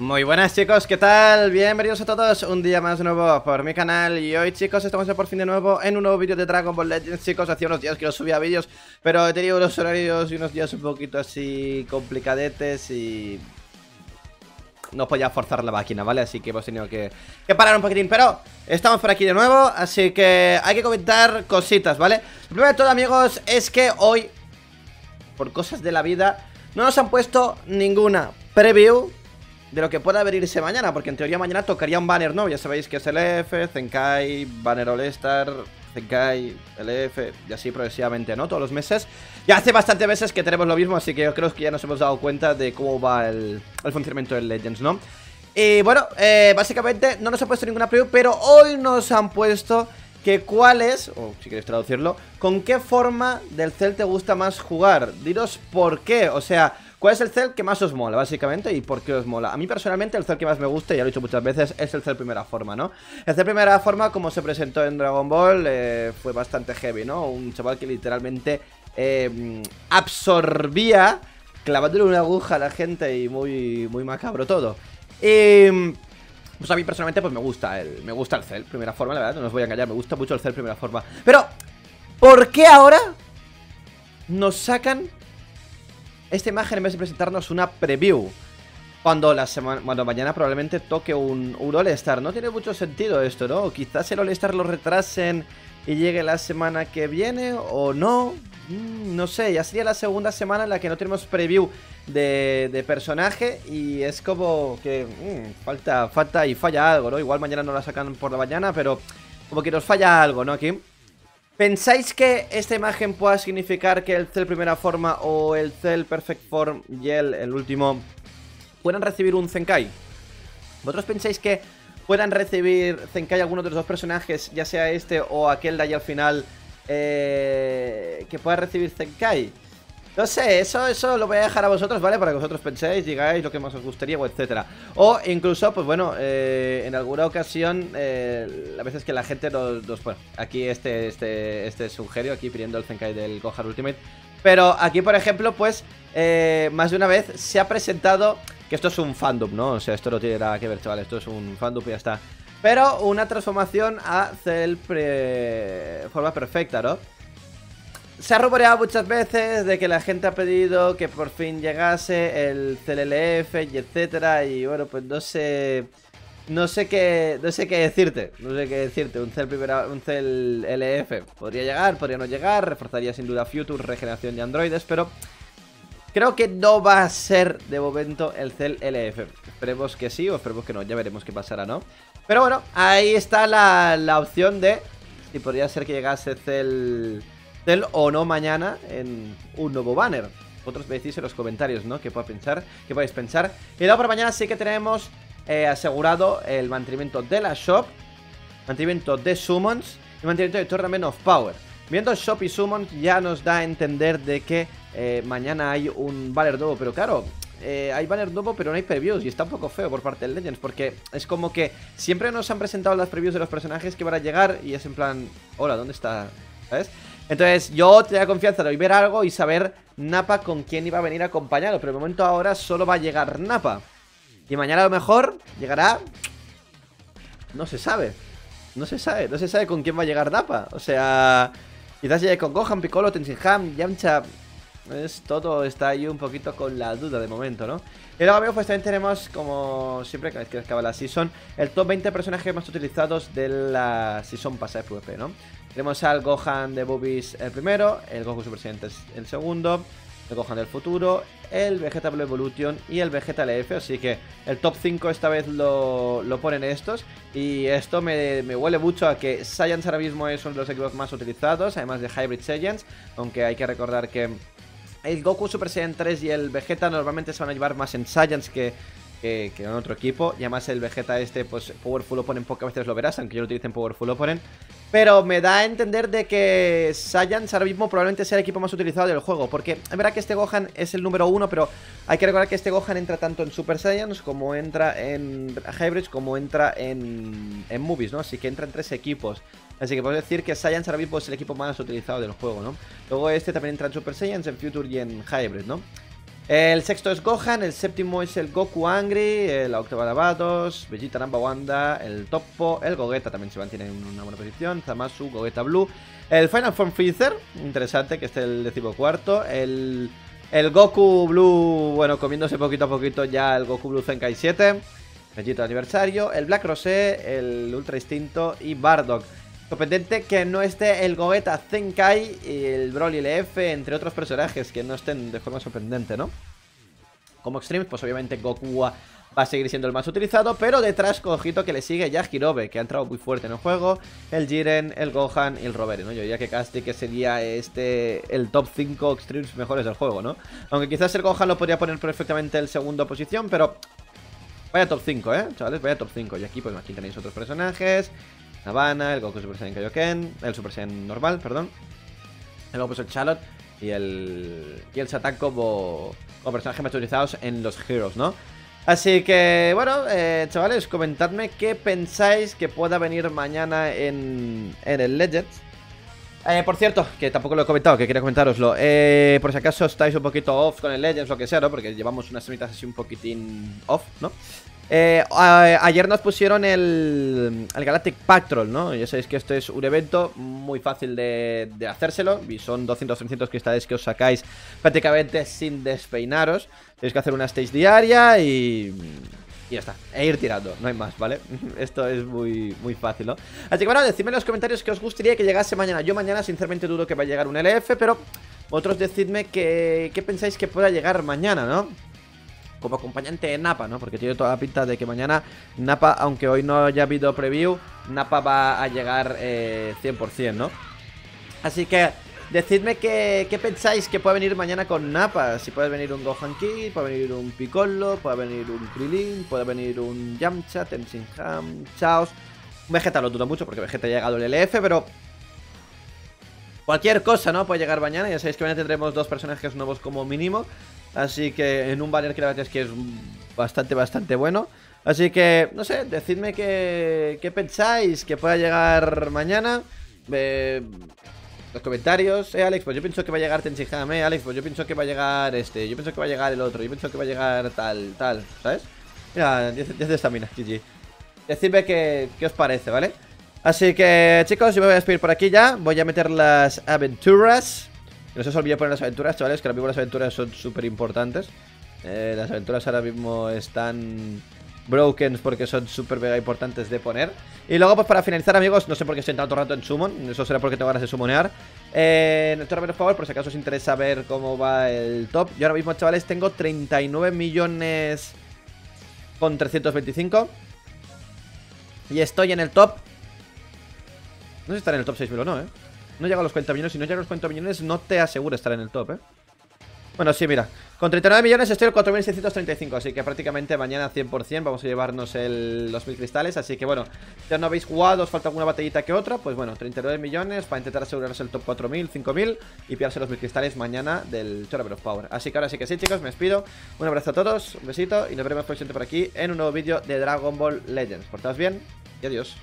Muy buenas chicos, ¿qué tal? Bienvenidos a todos un día más nuevo por mi canal Y hoy chicos estamos por fin de nuevo en un nuevo vídeo de Dragon Ball Legends Chicos, hacía unos días que no subía vídeos Pero he tenido unos horarios y unos días un poquito así complicadetes y... No podía forzar la máquina, ¿vale? Así que hemos tenido que, que parar un poquitín Pero estamos por aquí de nuevo, así que hay que comentar cositas, ¿vale? Lo primero de todo amigos es que hoy, por cosas de la vida, no nos han puesto ninguna preview de lo que pueda venirse mañana, porque en teoría mañana tocaría un banner ¿no? ya sabéis que es LF, Zenkai, Banner All-Star, Zenkai, LF, y así progresivamente, ¿no? Todos los meses. Ya hace bastante meses que tenemos lo mismo, así que yo creo que ya nos hemos dado cuenta de cómo va el, funcionamiento del Legends, ¿no? Y bueno, eh, básicamente no nos ha puesto ninguna preview, pero hoy nos han puesto que cuál es, o si queréis traducirlo, con qué forma del Cell te gusta más jugar. Diros por qué, o sea... ¿Cuál es el cel que más os mola, básicamente? ¿Y por qué os mola? A mí personalmente el cel que más me gusta, ya lo he dicho muchas veces, es el cel primera forma, ¿no? El cel primera forma, como se presentó en Dragon Ball, eh, fue bastante heavy, ¿no? Un chaval que literalmente eh, absorbía clavándole una aguja a la gente y muy, muy macabro todo. Y... Pues a mí personalmente pues me gusta el, me gusta el cel primera forma, la verdad, no os voy a engañar, me gusta mucho el cel primera forma. Pero, ¿por qué ahora nos sacan esta imagen en vez de presentarnos una preview. Cuando, la semana, cuando mañana probablemente toque un, un All-Star. No tiene mucho sentido esto, ¿no? Quizás el All-Star lo retrasen y llegue la semana que viene o no. Mm, no sé, ya sería la segunda semana en la que no tenemos preview de, de personaje y es como que mm, falta, falta y falla algo, ¿no? Igual mañana no la sacan por la mañana, pero como que nos falla algo, ¿no? Aquí. ¿Pensáis que esta imagen pueda significar que el Cell primera forma o el Cell Perfect Form y el, el último puedan recibir un Zenkai? ¿Vosotros pensáis que puedan recibir Zenkai alguno de los dos personajes, ya sea este o aquel de ahí al final, eh, que pueda recibir Zenkai? No sé, eso, eso lo voy a dejar a vosotros, ¿vale? Para que vosotros penséis, digáis lo que más os gustaría, o etcétera. O incluso, pues bueno, eh, en alguna ocasión, eh, a veces que la gente nos, Bueno, aquí este, este, este sugerió, aquí pidiendo el Zenkai del Gohan Ultimate. Pero aquí, por ejemplo, pues, eh, más de una vez se ha presentado... Que esto es un fandom, ¿no? O sea, esto no tiene nada que ver, chaval, esto es un fandom y ya está. Pero una transformación a Cell forma perfecta, ¿no? Se ha rumoreado muchas veces de que la gente ha pedido que por fin llegase el CLLF y etcétera y bueno, pues no sé no sé qué no sé qué decirte, no sé qué decirte, un cel primera, un cel LF podría llegar, podría no llegar, reforzaría sin duda Future, regeneración de androides, pero creo que no va a ser de momento el cel LF. Esperemos que sí o esperemos que no, ya veremos qué pasará, ¿no? Pero bueno, ahí está la, la opción de si podría ser que llegase cel o no mañana en un nuevo banner. Otros me decís en los comentarios, ¿no? ¿Qué, pensar, qué podéis pensar? Y luego para mañana sí que tenemos eh, asegurado el mantenimiento de la shop, mantenimiento de summons y mantenimiento de Tournament of Power. Viendo shop y summons ya nos da a entender de que eh, mañana hay un banner nuevo, pero claro, eh, hay banner nuevo pero no hay previews y está un poco feo por parte del Legends porque es como que siempre nos han presentado las previews de los personajes que van a llegar y es en plan, hola, ¿dónde está? ¿Sabes? Entonces yo tenía confianza de ver algo y saber Napa con quién iba a venir acompañado. Pero de momento ahora solo va a llegar Napa. Y mañana a lo mejor llegará... No se sabe. No se sabe. No se sabe con quién va a llegar Napa. O sea... Quizás llegue con Gohan, Piccolo, Tenshinhan, Yamcha... Es, todo está ahí un poquito con la duda de momento, ¿no? Y luego, amigos, pues también tenemos, como siempre, cada vez que acaba la season, el top 20 personajes más utilizados de la season pasada de PvP, ¿no? Tenemos al Gohan de Boobies el primero, el Goku Super Saiyan el segundo, el Gohan del futuro, el Vegeta Blue Evolution y el Vegeta LF. Así que el top 5 esta vez lo, ponen estos. Y esto me, huele mucho a que Saiyans ahora mismo es uno de los equipos más utilizados, además de Hybrid Saiyans. Aunque hay que recordar que el Goku Super Saiyan 3 y el Vegeta normalmente se van a llevar más en Saiyans que, que, en otro equipo. Y además el Vegeta este, pues Powerful Opponent pocas veces lo verás, aunque yo lo utilicen Powerful Opponent. Pero me da a entender de que Saiyans ahora mismo probablemente sea el equipo más utilizado del juego. Porque es verdad que este Gohan es el número uno, pero hay que recordar que este Gohan entra tanto en Super Saiyans como entra en Hybrids, como entra en, en Movies, ¿no? Así que entra en tres equipos. Así que podemos decir que Saiyans ahora mismo es el equipo más utilizado del juego, ¿no? Luego este también entra en Super Saiyans, en Future y en Hybrid, ¿no? El sexto es Gohan, el séptimo es el Goku Angry, el octavo Lavados, Vegeta Namba Wanda, el Topo, el Gogeta también se mantiene en una buena posición, Zamasu, Gogeta Blue, el Final Form Freezer, interesante que este es el decimocuarto, el, el Goku Blue, bueno, comiéndose poquito a poquito ya el Goku Blue Zenkai 7, Vegeta Aniversario, el Black Rosé, el Ultra Instinto y Bardock. Sorprendente que no esté el Gogeta Zenkai y el Broly LF, entre otros personajes que no estén de forma sorprendente, ¿no? Como Extremes, pues obviamente Goku va a seguir siendo el más utilizado, pero detrás, cojito que le sigue ya Hirobe, que ha entrado muy fuerte en el juego, el Jiren, el Gohan y el Robert, ¿no? Yo diría que casi que sería este el top 5 Extremes mejores del juego, ¿no? Aunque quizás el Gohan lo podría poner perfectamente en segunda posición, pero Vaya top 5, ¿eh? Chavales, vaya top 5. Y aquí, pues aquí tenéis otros personajes. Navana, el Goku Super Saiyan Kaioken, el Super Saiyan normal, perdón. Luego pues el Charlotte y el, y el Satan como, como personajes masterizados en los Heroes, ¿no? Así que, bueno, eh, chavales, comentadme qué pensáis que pueda venir mañana en, en el Legends. Eh, por cierto, que tampoco lo he comentado, que quería comentaroslo. Eh, por si acaso estáis un poquito off con el Legends, lo que sea, ¿no? Porque llevamos unas semitas así un poquitín off, ¿no? Eh, ayer nos pusieron el, el, Galactic Patrol, ¿no? Ya sabéis que esto es un evento muy fácil de, de hacérselo. Y son 200-300 cristales que os sacáis prácticamente sin despeinaros. Tenéis que hacer una stage diaria y... Y ya está, e ir tirando, no hay más, ¿vale? Esto es muy, muy fácil, ¿no? Así que bueno, decidme en los comentarios que os gustaría que llegase mañana Yo mañana sinceramente dudo que va a llegar un LF, pero vosotros decidme qué pensáis que pueda llegar mañana, ¿no? Como acompañante de Napa, ¿no? Porque tiene toda la pinta de que mañana Napa, aunque hoy no haya habido preview Napa va a llegar eh, 100%, ¿no? Así que Decidme qué, pensáis que puede venir mañana con Napa. Si puede venir un Gohan Kid, puede venir un Piccolo, puede venir un Krillin, puede venir un Yamcha, Tenzin Ham, Chaos. Vegeta lo dudo mucho porque Vegeta ha llegado el LF, pero... Cualquier cosa, ¿no? Puede llegar mañana. Ya sabéis que mañana tendremos dos personajes nuevos como mínimo. Así que en un banner que la verdad es que es bastante, bastante bueno. Así que, no sé, decidme qué, qué pensáis que pueda llegar mañana. Eh, los comentarios, eh, Alex, pues yo pienso que va a llegar Tenshinhan, eh, Alex, pues yo pienso que va a llegar este, yo pienso que va a llegar el otro, yo pienso que va a llegar tal, tal, ¿sabes? Mira, 10 de estamina, GG. Decidme qué, qué os parece, ¿vale? Así que, chicos, yo me voy a despedir por aquí ya. Voy a meter las aventuras. No se os olvide poner las aventuras, chavales, que ahora mismo las aventuras son súper importantes. Eh, las aventuras ahora mismo están broken porque son súper mega importantes de poner. Y luego, pues para finalizar, amigos, no sé por qué estoy tanto rato en Summon, eso será porque tengo ganas de summonear. Eh, no por favor, por si acaso os interesa ver cómo va el top. Yo ahora mismo, chavales, tengo 39 millones con 325. Y estoy en el top. No sé si estar en el top 6.000 o no, ¿eh? No llego a los 40 millones. Si no llego a los 40 millones, no te aseguro estar en el top, ¿eh? Bueno, sí, mira Con 39 millones estoy en 4.635 Así que prácticamente mañana 100% Vamos a llevarnos el, los 1.000 cristales Así que bueno, ya no habéis jugado, os falta alguna batallita que otra Pues bueno, 39 millones Para intentar asegurarse el top 4.000, 5.000 Y pillarse los 1.000 cristales mañana del Tournament of Power Así que ahora sí que sí, chicos, me despido Un abrazo a todos, un besito Y nos veremos próximamente por aquí En un nuevo vídeo de Dragon Ball Legends Portaos bien y adiós